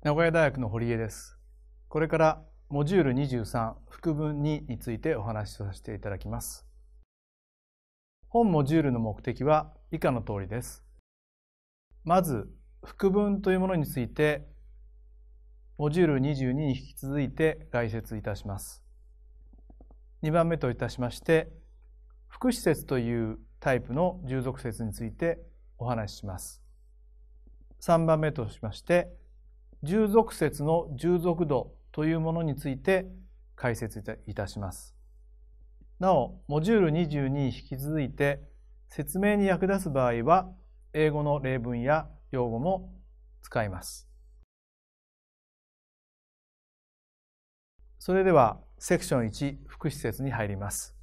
名古屋大学の堀江です。これからモジュール23副文2についてお話しさせていただきます。本モジュールの目的は以下の通りです。まず、副文というものについて、モジュール22に引き続いて概説いたします。2番目といたしまして、副施設というタイプの従属説についてお話しします。3番目としまして、従属説の従属度というものについて解説いたします。なお、モジュール22に引き続いて説明に役立つ場合は、英語の例文や用語も使います。それでは、セクション1、副施設に入ります。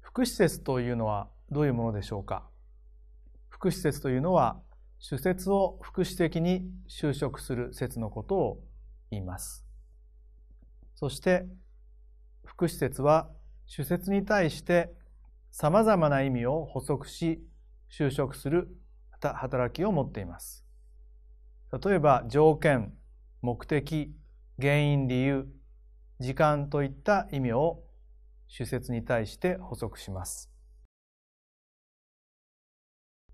副施設というのはどういうものでしょうか？副施設というのは、主説を副詞的に修飾する説のことを言います。そして、副施設は主説に対して様々な意味を補足し修飾する働きを持っています。例えば、条件、目的、原因、理由、時間といった意味を主説に対して補足します。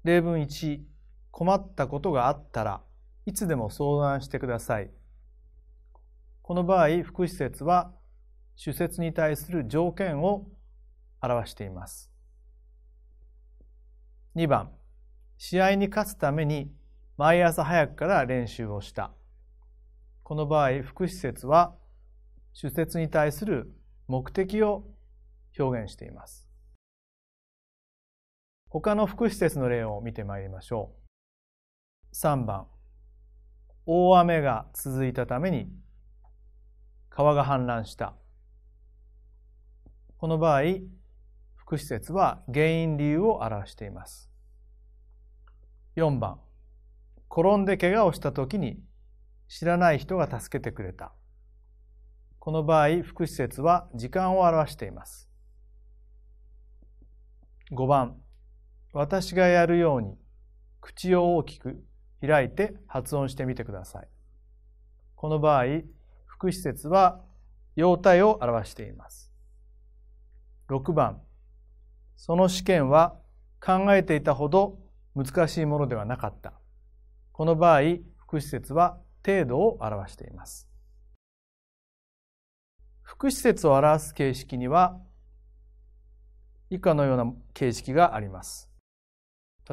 例文1、困ったことがあったらいつでも相談してください。この場合、副施設は主説に対する条件を表しています。2番、試合に勝つために毎朝早くから練習をした。この場合、副施設は主説に対する目的を表現しています。他の副施設の例を見てまいりましょう。3番、大雨が続いたために川が氾濫した。この場合、副施設は原因理由を表しています。4番、転んで怪我をしたときに知らない人が助けてくれた。この場合、副施設は時間を表しています。5番、私がやるように口を大きく開いて発音してみてください。この場合、副施設は様態を表しています。6番、その試験は考えていたほど難しいものではなかった。この場合、副施設は程度を表しています。副施設を表す形式には以下のような形式があります。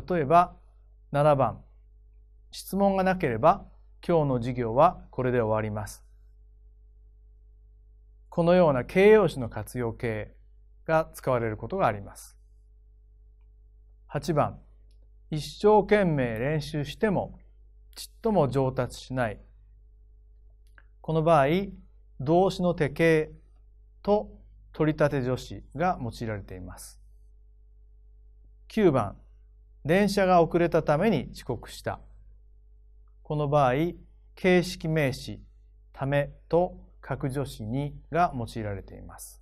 例えば、7番、質問がなければ今日の授業はこれで終わります。このような形容詞の活用形が使われることがあります。8番、一生懸命練習してもちっとも上達しない。この場合、動詞の手形と取り立て助詞が用いられています。9番、電車が遅れたために遅刻した。この場合、形式名詞、ためと格助詞にが用いられています。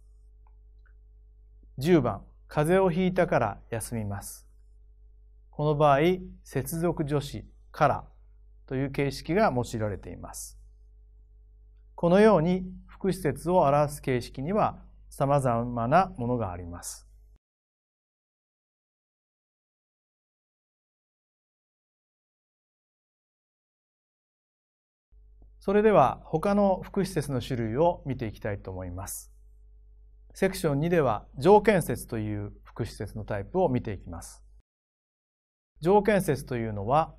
10番、風邪をひいたから休みます。この場合、接続助詞からという形式が用いられています。このように副施設を表す形式には様々なものがあります。それでは他の副施設の種類を見ていきたいと思います。セクション2では条件説という副施設のタイプを見ていきます。条件説というのは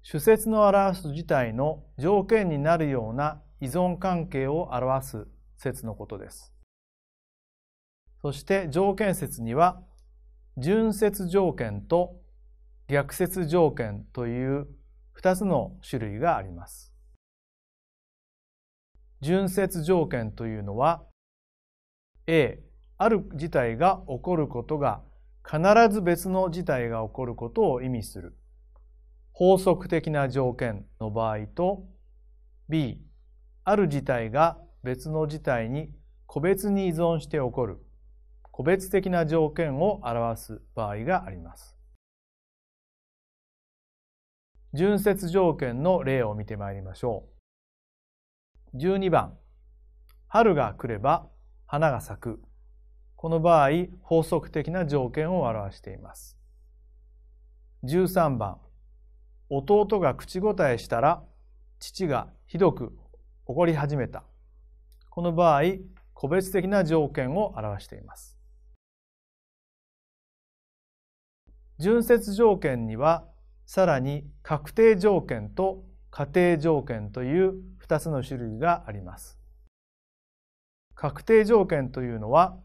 主説の表す事態の条件になるような依存関係を表す説のことです。そして条件説には順説条件と逆説条件という2つの種類があります。順説条件というのは A ある事態が起こることが必ず別の事態が起こることを意味する法則的な条件の場合と B ある事態が別の事態に個別に依存して起こる個別的な条件を表す場合があります。順接条件の例を見てまいりましょう。12番、春が来れば花が咲く。この場合、法則的な条件を表しています。13番、弟が口答えしたら父がひどく怒り始めた。この場合、個別的な条件を表しています。順接条件にはさらに確定条件と仮定条件という2つの種類があります。確定条件というのは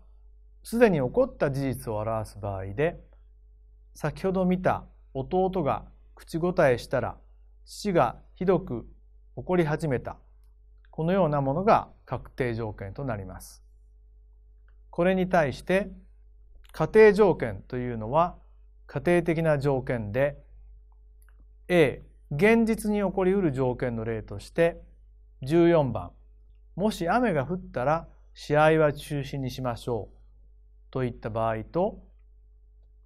すでに起こった事実を表す場合で先ほど見た弟が口答えしたら父がひどく怒り始めたこのようなものが確定条件となります。これに対して仮定条件というのは仮定的な条件で A 現実に起こりうる条件の例として14番もし雨が降ったら試合は中止にしましょうといった場合と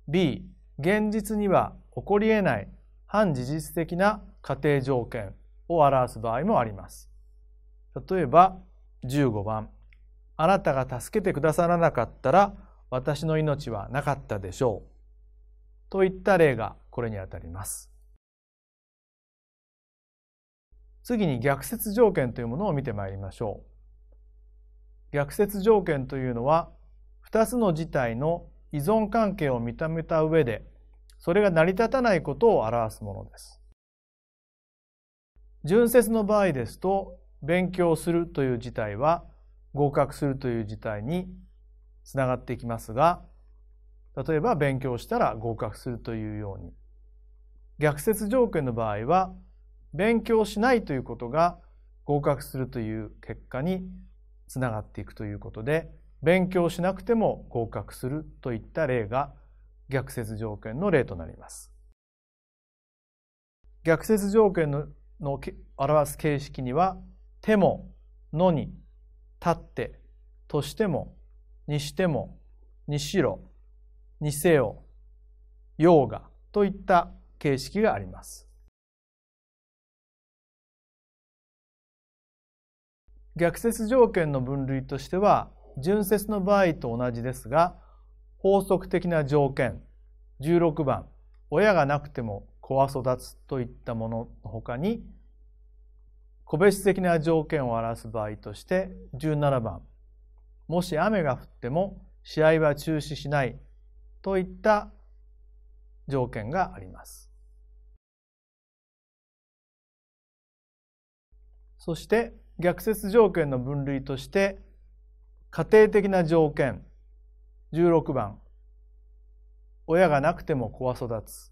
B 現実には起こり得ない反事実的な仮定条件を表す場合もあります。例えば15番あなたが助けてくださらなかったら私の命はなかったでしょうといった例がこれにあたります。次に逆説条件というものを見てまいりましょう。逆説条件というのは2つの事態の依存関係を認めた上でそれが成り立たないことを表すものです。順説の場合ですと勉強するという事態は合格するという事態につながっていきますが例えば勉強したら合格するというように逆説条件の場合は勉強しないということが合格するという結果につながっていくということで勉強しなくても合格するといった例が逆説条件の例となります。逆説条件の表す形式にはてものに立ってとしてもにしてもにしろにせよようがといった形式があります。逆説条件の分類としては順説の場合と同じですが法則的な条件16番親がなくても子は育つといったもののほかに個別的な条件を表す場合として17番もし雨が降っても試合は中止しないといった条件があります。そして逆説条件の分類として家庭的な条件16番。親がなくても子は育つ。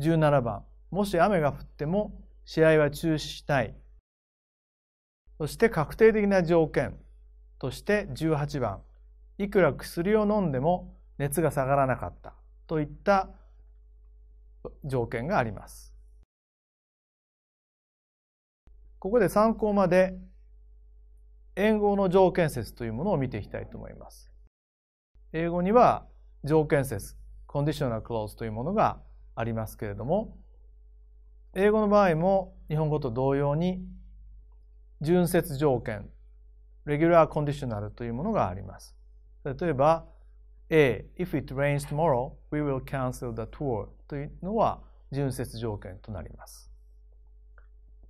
17番。もし雨が降っても試合は中止したい。そして確定的な条件として18番。いくら薬を飲んでも熱が下がらなかった。といった条件があります。ここで参考まで英語の条件説というものを見ていきたいと思います。英語には条件説、コンディショナルクローズというものがありますけれども、英語の場合も日本語と同様に順接条件、レギュラーコンディショナルというものがあります。例えば、A, if it rains tomorrow, we will cancel the tour というのは順接条件となります。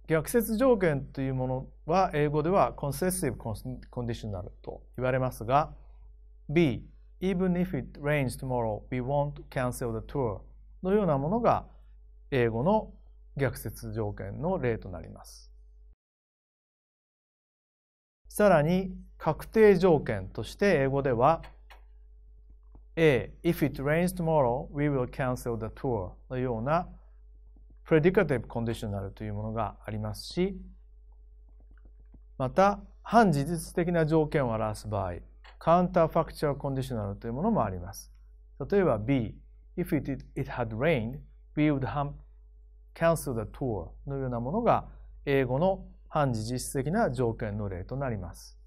逆接条件というものは英語では concessive conditional と言われますが B, even if it rains tomorrow, we won't cancel the tour のようなものが英語の逆接条件の例となります。さらに確定条件として英語では A, if it rains tomorrow, we will cancel the tour のような predicative conditional というものがありますし、また、反事実的な条件を表す場合、counterfactual conditional というものもあります。例えば B, if it, it had rained, we would have cancel the tour のようなものが英語の反事実的な条件の例となります。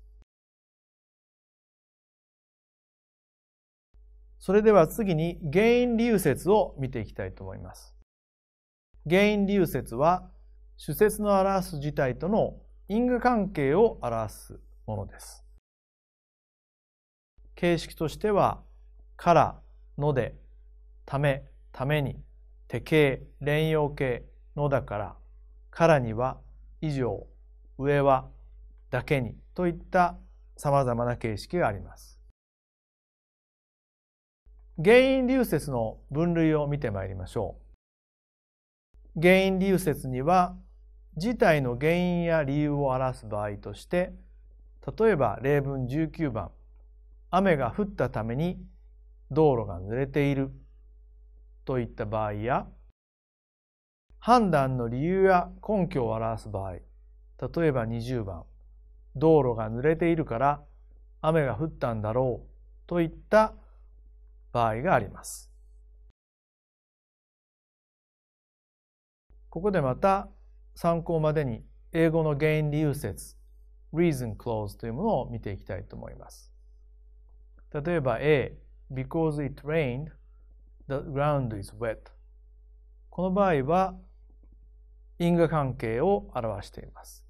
それでは次に原因理由説を見ていきたいと思います。原因理由説は主説の表す事態との因果関係を表すものです。形式としては、から、ので、ため、ために、手形、連用形、のだから、からには以上、上はだけにといった様々な形式があります。原因流説の分類を見てまいりましょう。原因流説には事態の原因や理由を表す場合として例えば例文19番雨が降ったために道路が濡れているといった場合や判断の理由や根拠を表す場合例えば20番道路が濡れているから雨が降ったんだろうといった場合があります。ここでまた参考までに英語の原因理由説 reason clause というものを見ていきたいと思います。例えば A because it rained the ground is wet この場合は因果関係を表しています。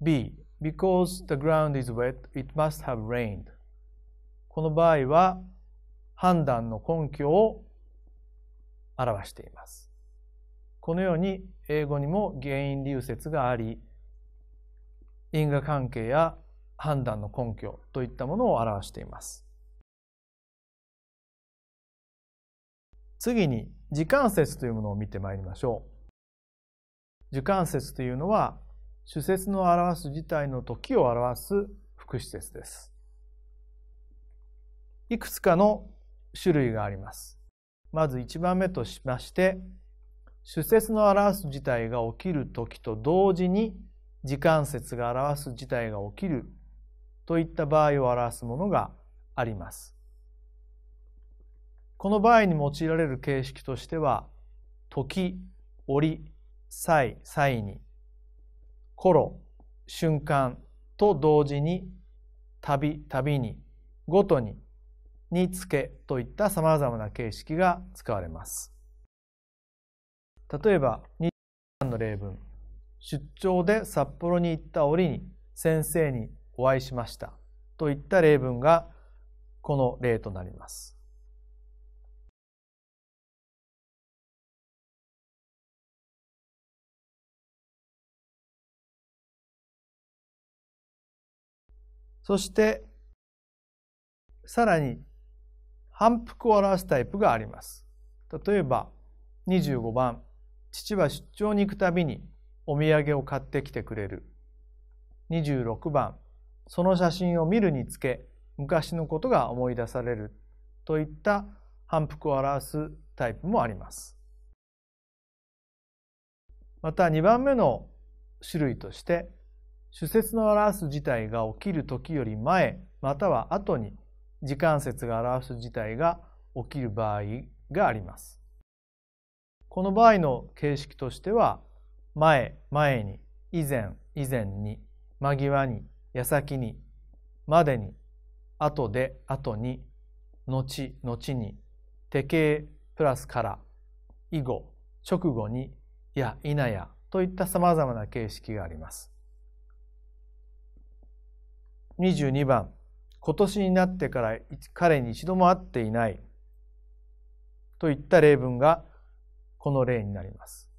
B because the ground is wet it must have rained この場合は判断の根拠を表しています。このように英語にも原因理由説があり因果関係や判断の根拠といったものを表しています。次に時間説というものを見てまいりましょう。時間説というのは主説の表す自体の時を表す副詞説です。いくつかの種類があります。まず1番目としまして、主説の表す事態が起きる時と同時に時間説が表す事態が起きるといった場合を表すものがあります。この場合に用いられる形式としては、時、折、際、際に、頃、瞬間と同時に、旅、旅に、ごとに、につけといった様々な形式が使われます。例えば、23の例文。出張で札幌に行った折に先生にお会いしましたといった例文がこの例となります。そしてさらに反復を表すタイプがあります。例えば25番父は出張に行くたびにお土産を買ってきてくれる。26番、その写真を見るにつけ、昔のことが思い出されるといった反復を表すタイプもあります。また2番目の種類として、主説の表す事態が起きる時より前または後に時間説が表す事態が起きる場合があります。この場合の形式としては、前、前に、以前、以前に、間際に、矢先に、までに、後で、後に、後、後に、手形プラスから、以後、直後に、や、否や、といった様々な形式があります。22番、今年になってから彼に一度も会っていないといった例文がこの例になります。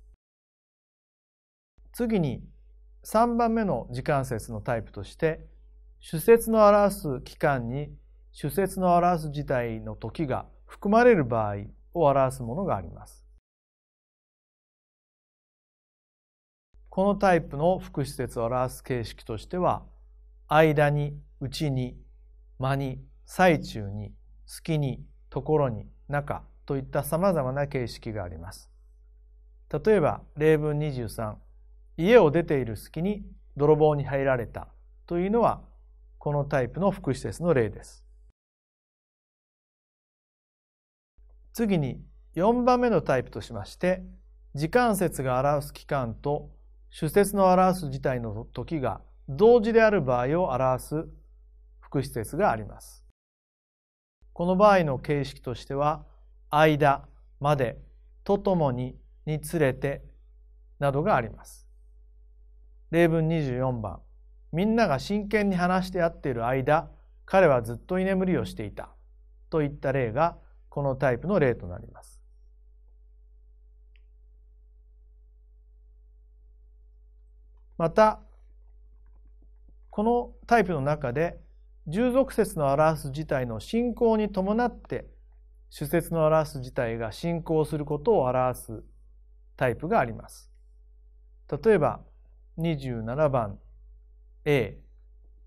次に3番目の時間節のタイプとして主節の表す期間に主節の表す自体の時が含まれる場合を表すものがあります。このタイプの副詞節を表す形式としては間に、内に、間に、最中に、隙に、ところに、中といった様々な形式があります。例えば例文23家を出ている隙に泥棒に入られたというのはこのタイプの副施設の例です。次に4番目のタイプとしまして時間節が表す期間と主節の表す自体の時が同時である場合を表す副施設があります。この場合の形式としては間までとともににつれてなどがあります。例文24番みんなが真剣に話してやっている間彼はずっと居眠りをしていたといった例がこのタイプの例となります。またこのタイプの中で従属説の表す自体の進行に伴って主説の表す自体が進行することを表すタイプがあります。例えば27番 A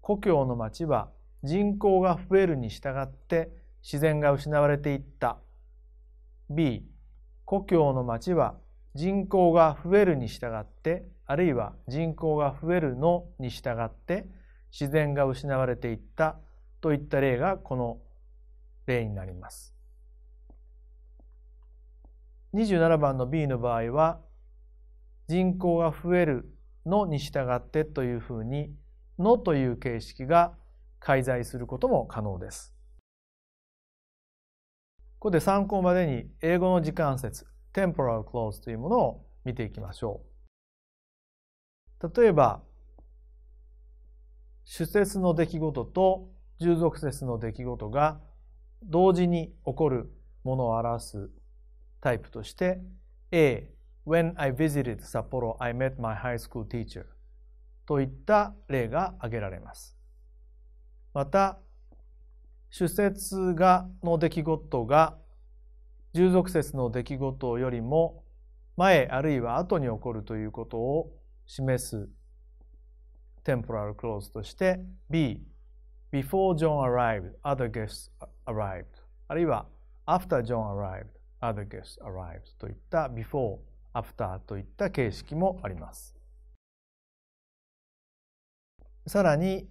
故郷の町は人口が増えるに従って自然が失われていった B 故郷の町は人口が増えるに従ってあるいは人口が増えるのに従って自然が失われていったといった例がこの例になります。27番の B の場合は人口が増えるのに従ってというふうにのという形式が介在することも可能です。ここで参考までに英語の時間節 temporal clause というものを見ていきましょう。例えば主節の出来事と従属節の出来事が同時に起こるものを表すタイプとして A When I visited Sapporo, I met my high school teacher といった例が挙げられます。また、主説がの出来事が従属説の出来事よりも前あるいは後に起こるということを示す temporal clause として B before John arrived, other guests arrived あるいは after John arrived, other guests arrived といった before, after といった形式もあります。さらに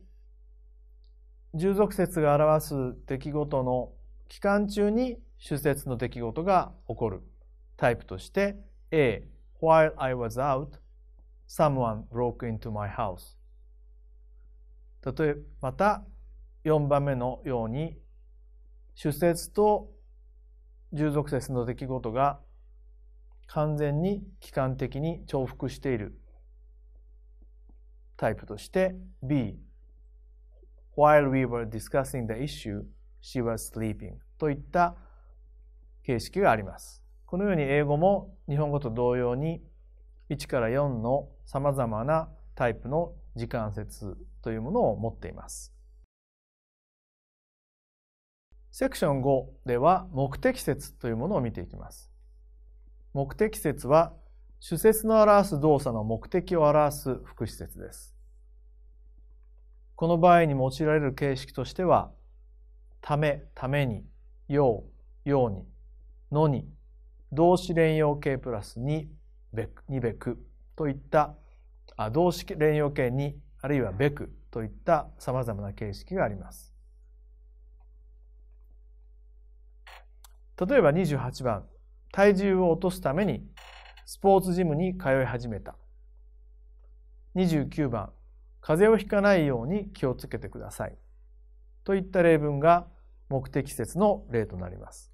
従属説が表す出来事の期間中に主説の出来事が起こるタイプとして A While I was out, someone broke into my house 例えばまた4番目のように主説と従属説の出来事が完全に期間的に重複しているタイプとして B While we were discussing the issue, she was sleeping といった形式があります。このように英語も日本語と同様に1から4のさまざまなタイプの時間節というものを持っています。セクション5では目的説というものを見ていきます。目的説は主説の表す動作の目的を表す副詞説です。この場合に用いられる形式としては、ため、ために、よう、ように、のに、動詞連用形プラスに、べく、にべくといったあ動詞連用形に、あるいはべくといった様々な形式があります。例えば28番、体重を落とすためにスポーツジムに通い始めた。29番、風邪をひかないように気をつけてください。といった例文が目的説の例となります。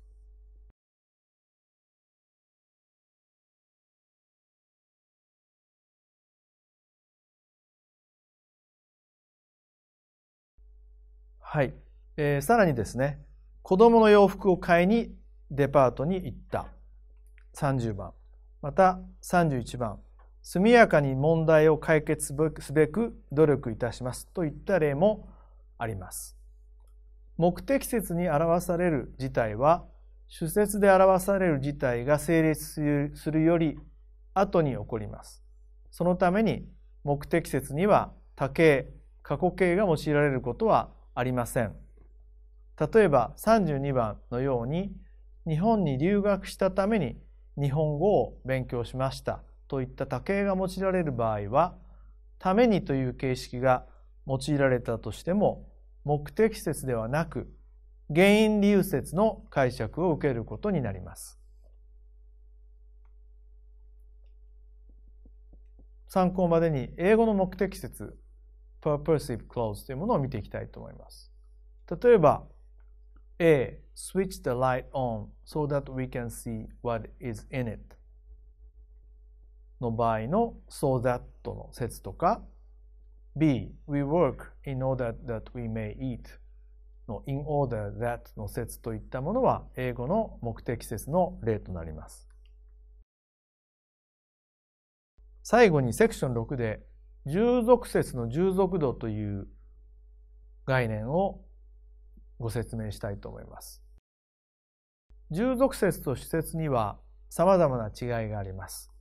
はい、えー、さらにですね子供の洋服を買いにデパートに行った30番また31番速やかに問題を解決すべく努力いたしますといった例もあります。目的説に表される事態は主説で表される事態が成立するより後に起こります。そのために目的説には多形、過去形が用いられることはありません。例えば32番のように日本に留学したために日本語を勉強しましたといった多形が用いられる場合はためにという形式が用いられたとしても目的説ではなく原因理由説の解釈を受けることになります。参考までに英語の目的説 purposive clause というものを見ていきたいと思います。例えば A switch the light on so that we can see what is in it の場合の so that の説とか B we work in order that we may eat の in order that の説といったものは英語の目的説の例となります。最後にセクション6で従属説の従属度という概念をご説明したいと思います。従属説と施設には様々な違いがあります。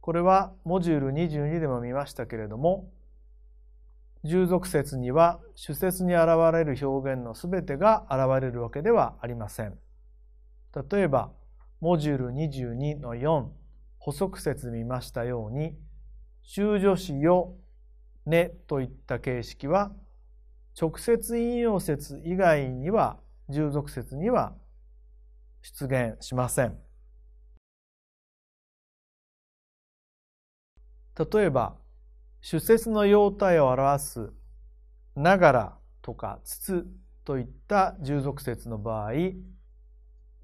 これはモジュール22でも見ましたけれども、従属説には主説に現れる表現のすべてが現れるわけではありません。例えば、モジュール22の4、補足説見ましたように、修助詞よ、ねといった形式は、直接引用説以外には、従属説には出現しません。例えば、主説の様態を表すながらとかつつといった従属説の場合、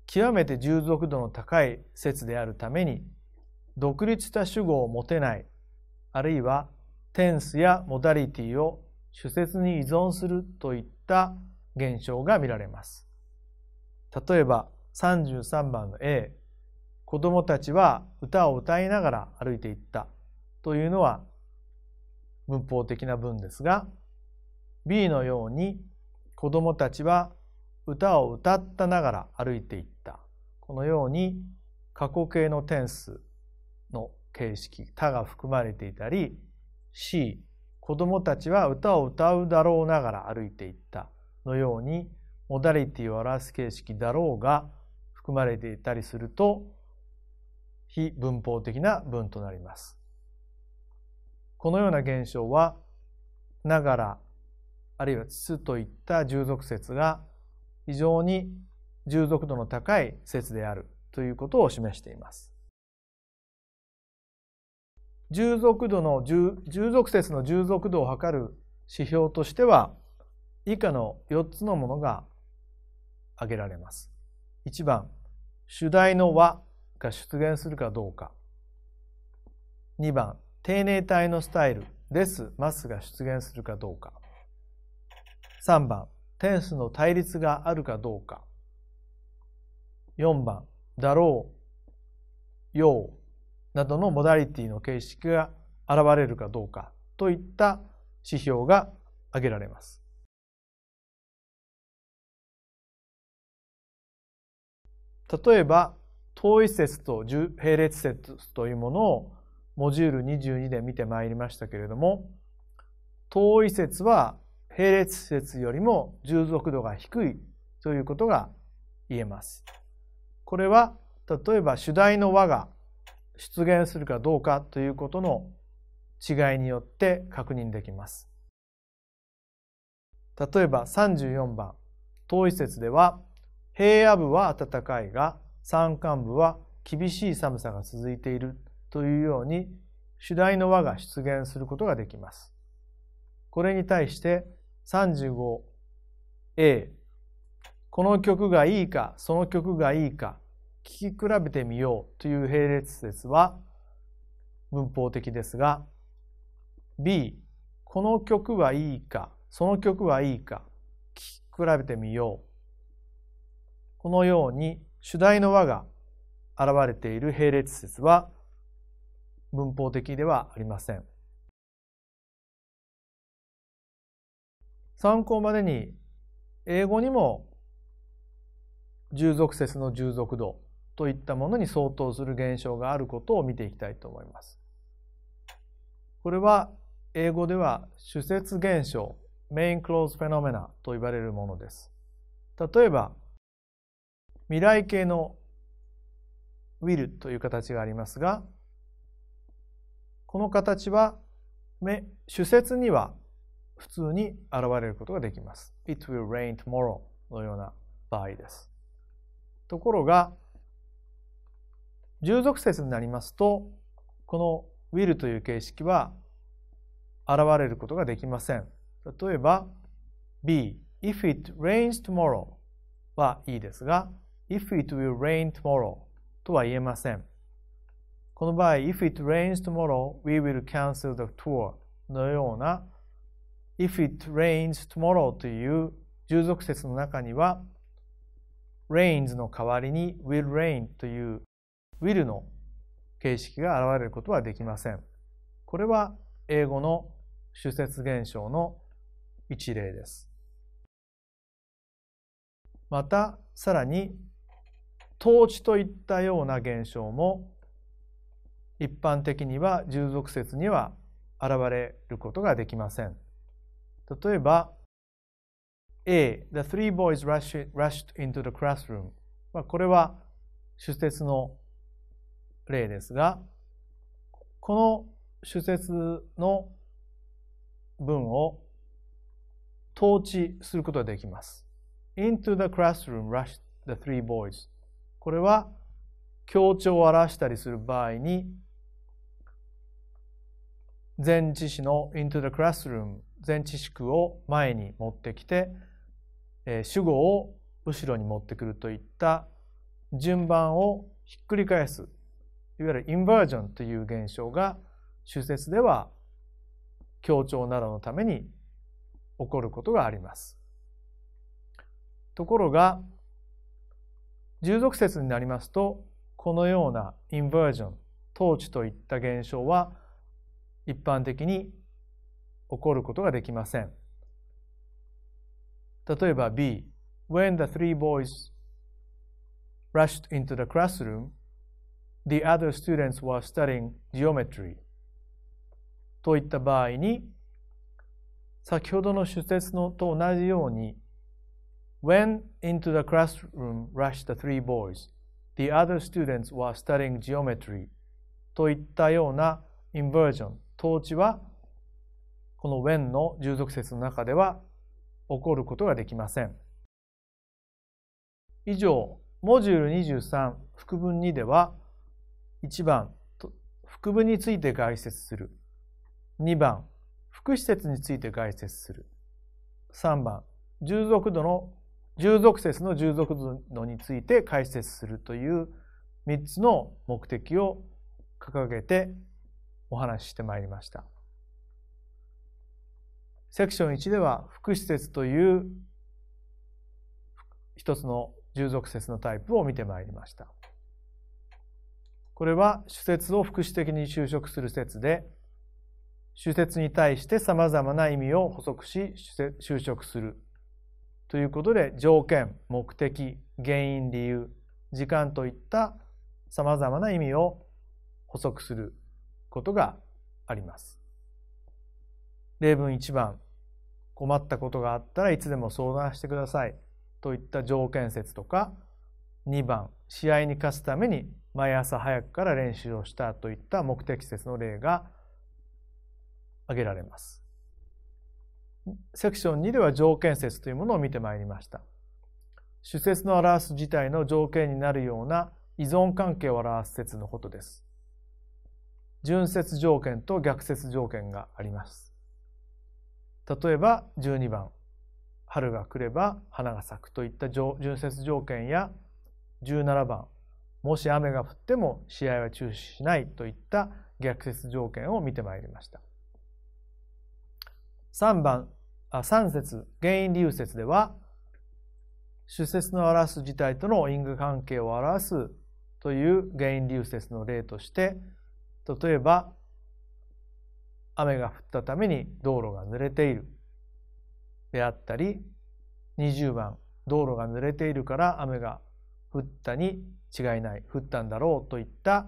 極めて従属度の高い説であるために、独立した主語を持てない、あるいはテンスやモダリティを主説に依存するといった現象が見られます。例えば33番の A、子供たちは歌を歌いながら歩いていったというのは文法的な文ですが B のように子供たちは歌を歌ったながら歩いていったこのように過去形のテンスの形式「他」が含まれていたり C 子供たちは歌を歌うだろうながら歩いていったのようにモダリティを表す形式だろうが含まれていたりすると非文法的な文となります。このような現象はながらあるいはつといった従属説が非常に従属度の高い説であるということを示しています。従属度の従属説の従属度を測る指標としては以下の4つのものが挙げられます。1番、主題の和が出現するかどうか。2番、定年体のスタイル、です、ますが出現するかどうか。3番、テンスの対立があるかどうか。4番、だろう、ようなどのモダリティの形式が現れるかどうかといった指標が挙げられます。例えば、統一説と並列説というものをモジュール22で見てまいりましたけれども、遠い説は並列説よりも従属度が低いということが言えます。これは、例えば主題の和が出現するかどうかということの違いによって確認できます。例えば34番、遠い説では、平野部は暖かいが、山間部は厳しい寒さが続いているというように主題の和が出現することができます。これに対して 35A この曲がいいかその曲がいいか聞き比べてみようという並列説は文法的ですが B この曲はいいかその曲はいいか聞き比べてみようこのように主題の和が現れている並列説は文法的ではありません。参考までに英語にも従属説の従属度といったものに相当する現象があることを見ていきたいと思います。これは英語では主説現象 main clause phenomena と言われるものです。例えば未来形の will という形がありますがこの形は主説には普通に現れることができます。It will rain tomorrow のような場合です。ところが、従属説になりますと、この will という形式は現れることができません。例えば、B, if it rains tomorrow はいいですが、if it will rain tomorrow とは言えません。この場合、if it rains tomorrow, we will cancel the tour のような if it rains tomorrow という従属説の中には rains の代わりに will rain という will の形式が現れることはできません。これは英語の主説現象の一例です。また、さらに、統治といったような現象も一般的には従属説には現れることができません。例えば、A, the three boys rushed, rushed into the classroom. これは主説の例ですが、この主説の文を統治することができます。into the classroom rushed the three boys. これは強調を表したりする場合に前置詞の into the classroom 前置詞句を前に持ってきて、え、主語を後ろに持ってくるといった順番をひっくり返すいわゆるインバージョンという現象が主説では強調などのために起こることがあります。ところが従属説になりますとこのようなインバージョン統治といった現象は一般的に起こることができません。例えば B When the three boys rushed into the classroom, the other students were studying geometry といった場合に先ほどの主説のと同じように When into the classroom rushed the three boys, the other students were studying geometry といったようなインバージョン統治はこの when の従属説の中では起こることができません。以上、モジュール23副文2では1番副文について概説する2番副施設について概説する3番従属度の従属説の従属度について解説するという3つの目的を掲げてお話ししてまいりました。セクション1では副施設という一つの従属説のタイプを見てまいりました。これは主説を副詞的に修飾する説で主説に対してさまざまな意味を補足し修飾するということで条件目的原因理由時間といったさまざまな意味を補足することがあります。例文1番困ったことがあったらいつでも相談してくださいといった条件説とか2番試合に勝つために毎朝早くから練習をしたといった目的説の例が挙げられます。セクション2では条件説というものを見てまいりました。主説の表す自体の条件になるような依存関係を表す説のことです。順接条件と逆接条件があります。例えば12番春が来れば花が咲くといった順接条件や17番もし雨が降っても試合は中止しないといった逆接条件を見てまいりました。3番あ3節原因理由説では主説の表す事態との因果関係を表すという原因理由説の例として例えば雨が降ったために道路が濡れているであったり20番道路が濡れているから雨が降ったに違いない降ったんだろうといった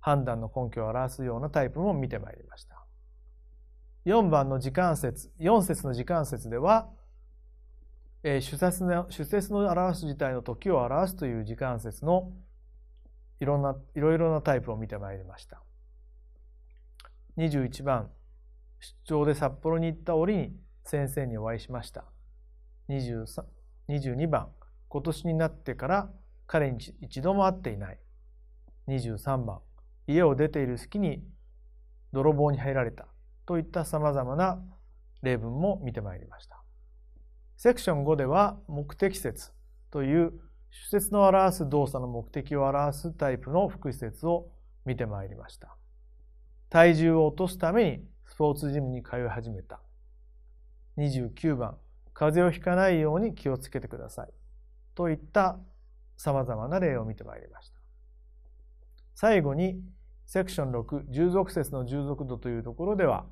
判断の根拠を表すようなタイプも見てまいりました。4番の時間説4節の時間説では、えー、主説の主説の表す自体の時を表すという時間説のいろんないろいろなタイプを見てまいりました。21番出張で札幌に行った折に先生にお会いしました22番今年になってから彼に一度も会っていない23番家を出ている隙に泥棒に入られたといったさまざまな例文も見てまいりましたセクション5では目的説という主説の表す動作の目的を表すタイプの副施設を見てまいりました。体重を落とすためにスポーツジムに通い始めた。29番、風邪をひかないように気をつけてください。といった様々な例を見てまいりました。最後に、セクション6、従属説の従属度というところでは、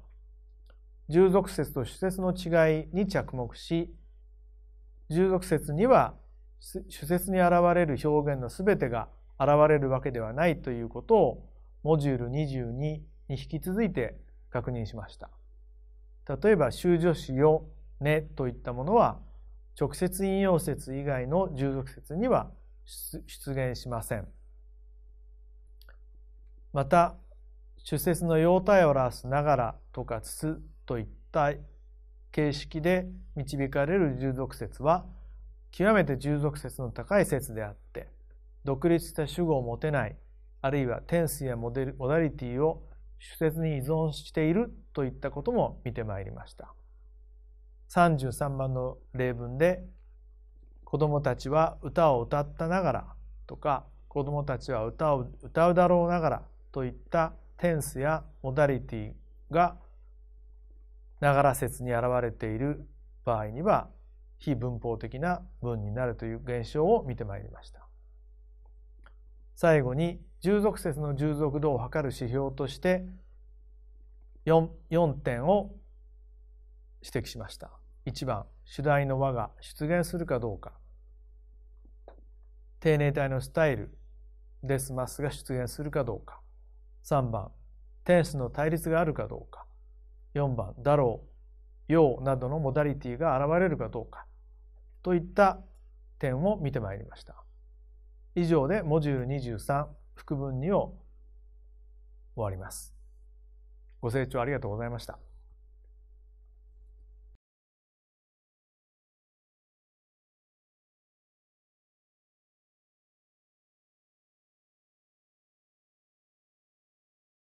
従属説と主説の違いに着目し、従属説には主説に現れる表現のすべてが現れるわけではないということをモジュール22に引き続いて確認しました。例えば、修助詞よ、ねといったものは直接引用説以外の従属説には出現しません。また、主説の用態を表すながらとかつといった形式で導かれる従属説は極めて従属説の高い説であって独立した主語を持てないあるいはテンスやモデルモダリティを主説に依存しているといったことも見てまいりました。33番の例文で子供たちは歌を歌ったながらとか子供たちは歌を歌うだろうながらといったテンスやモダリティがながら説に現れている場合には非文法的な文になるという現象を見てまいりました。最後に従属説の従属度を測る指標として 4, 4点を指摘しました。1番、主題の和が出現するかどうか。定年体のスタイル、デスマスが出現するかどうか。3番、テンスの対立があるかどうか。4番、だろう、ようなどのモダリティが現れるかどうか。といった点を見てまいりました。以上でモジュール23副文2を終わります。ご清聴ありがとうございました。